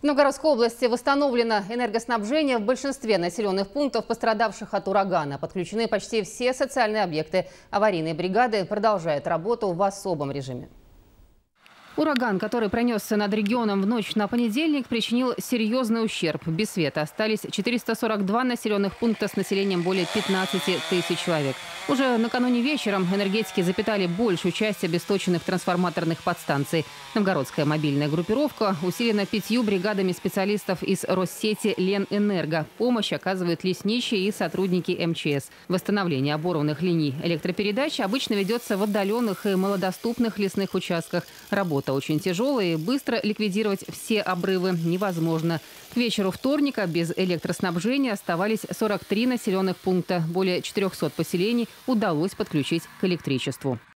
В Новгородской области восстановлено энергоснабжение в большинстве населенных пунктов, пострадавших от урагана. Подключены почти все социальные объекты. Аварийные бригады продолжают работу в особом режиме. Ураган, который пронесся над регионом в ночь на понедельник, причинил серьезный ущерб. Без света остались 442 населенных пункта с населением более 15 тысяч человек. Уже накануне вечером энергетики запитали большую часть обесточенных трансформаторных подстанций. Новгородская мобильная группировка усилена пятью бригадами специалистов из Россети Ленэнерго. Помощь оказывают лесничие и сотрудники МЧС. Восстановление оборванных линий электропередач обычно ведется в отдаленных и малодоступных лесных участках. Работа Работа очень тяжелая и быстро ликвидировать все обрывы невозможно. К вечеру вторника без электроснабжения оставались 43 населенных пункта. Более 400 поселений удалось подключить к электричеству.